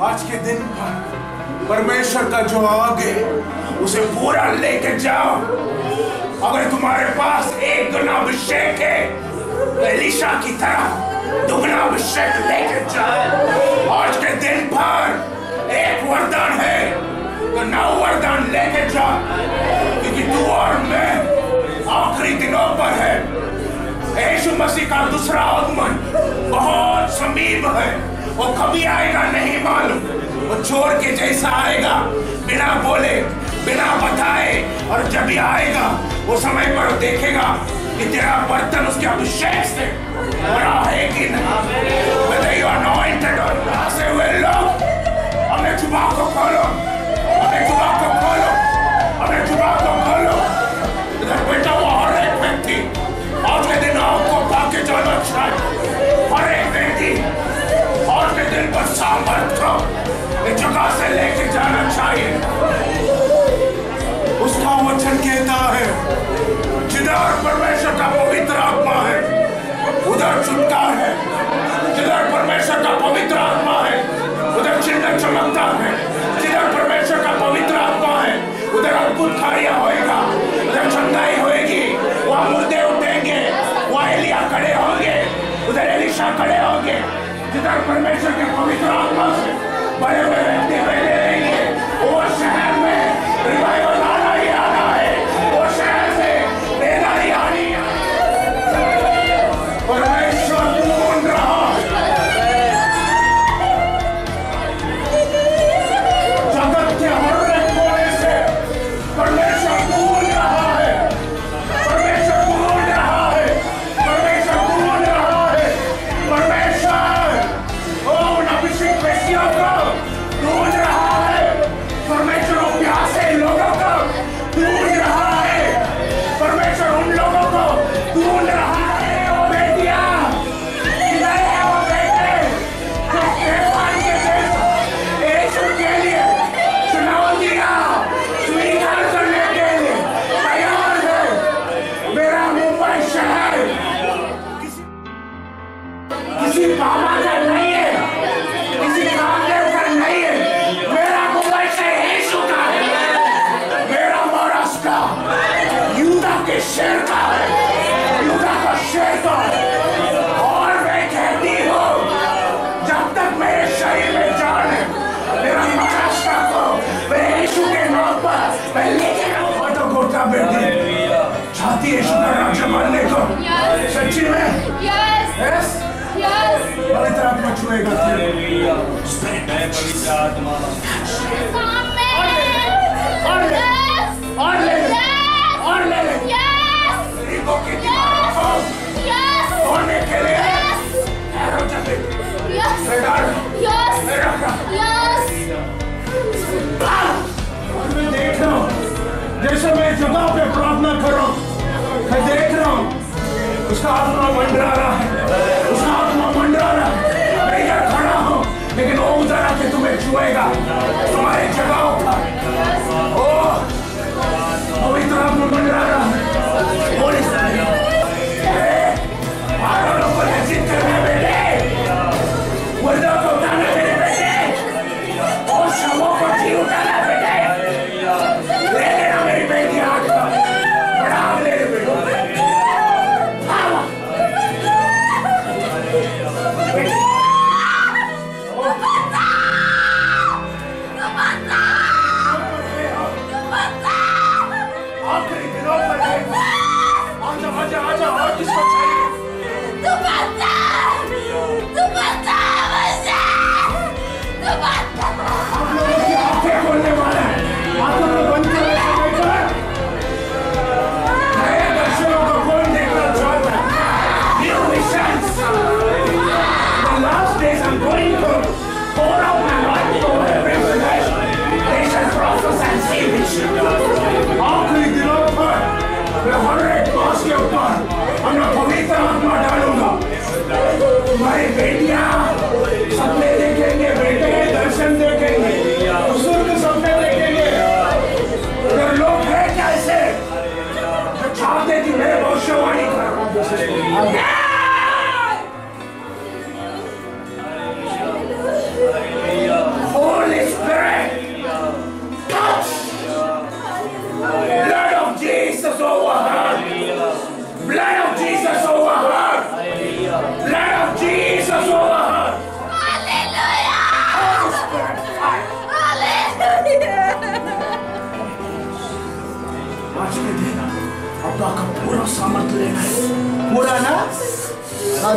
आज के दिन पर परमेश्वर का जो आगे, उसे पूरा लेके जाओ। अगर तुम्हारे पास एक गुना अभिषेक है तो एलिशा की तरह दुगना अभिषेक लेके जाओ। आज के दिन पर एक वरदान है तो नौ वरदान लेके जाओ। क्योंकि तू और मैं आखिरी दिनों पर है। यीशु मसीह का दूसरा आगमन बहुत समीप है। वो कभी आएगा नहीं मालूम। वो चोर के जैसा आएगा। बिना बोले, बिना बताए। और जब भी आएगा, वो समय पर देखेगा कि तेरा बर्तन उसके अभिषेक से बड़ा है कि नहीं। लोग अपने जुबा को खोलो। अपने जुबा को खोलो। अपने जुबा वचन कहता है। जिधर परमेश्वर का पवित्र आत्मा है उधर सुनता है। किसी काम का नहीं है। किसी कामदेव का नहीं है। मेरा मुंबई से यीशु का है। मेरा महाराष्ट्र यूदा के शेर का है। यूदा का शेर का है। मैं पवित्र आत्मा मैं देख रहा हूँ, जैसे मैं जगह पे प्रार्थना कर रहा हूँ, मैं देख रहा हूँ, उसका आत्मा मंडरा रहा है। we Somebody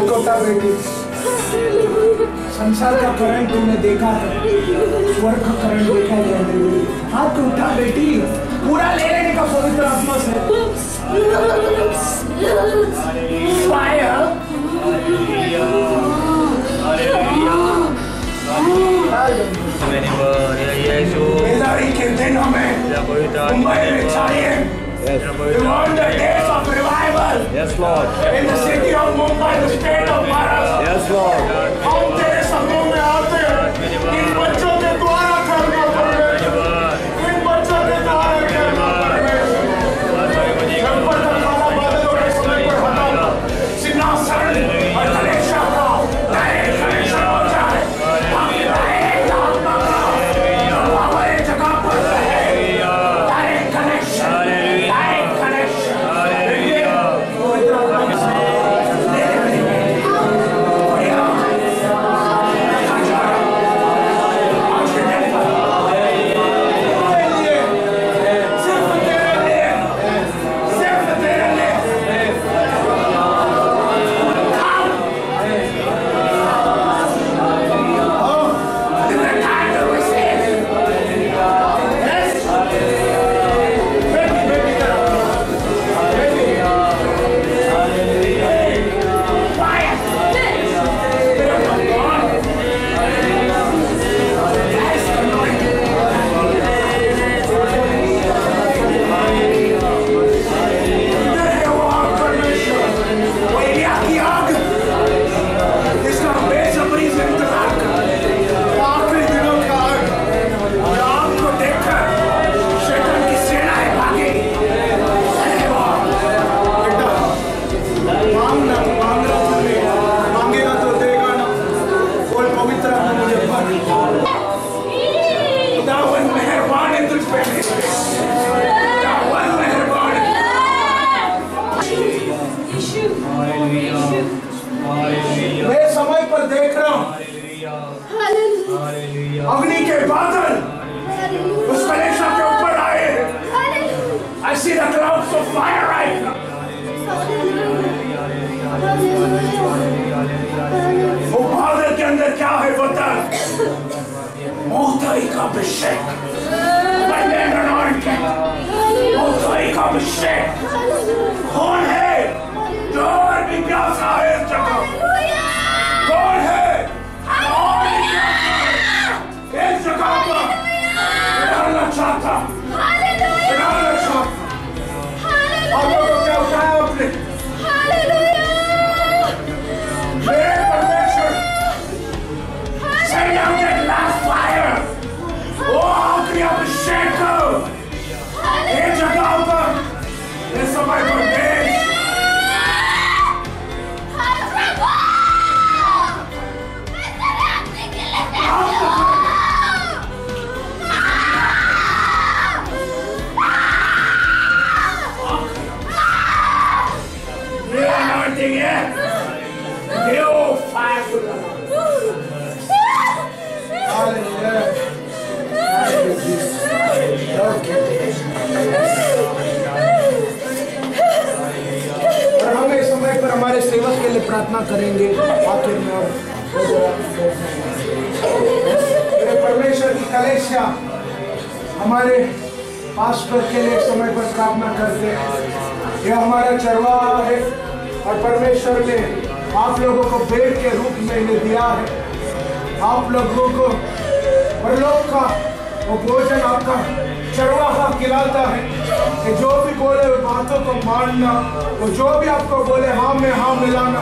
उठा बेटी। संसार का करण तुमने देखा है। स्वर्ग का करण देखा है। हाथ को उठा बेटी। पूरा ले लेने का पवित्र आत्मा से। फायर के दिन मुंबई में चाहिए। Yes, Lord. in the city of Mumbai, the state of Maharashtra. Yes, Lord. अंदर क्या है बता मोहताई का अभिषेक Abundant anointing. मोहताई का अभिषेक कौन है जो और भी प्रार्थना करेंगे। आखिर में और परमेश्वर की कलेशिया हमारे पास्टर के लिए समय पर प्रार्थना करते हैं। यह हमारा चरवाहा है और परमेश्वर ने आप लोगों को बेट के रूप में इन्हें दिया है। आप लोगों को परलोक का वो भोजन आपका चरवाहा खिलाता है कि जो भी बोले बातों को मानना वो जो भी आपको बोले हाँ में हाँ मिलाना।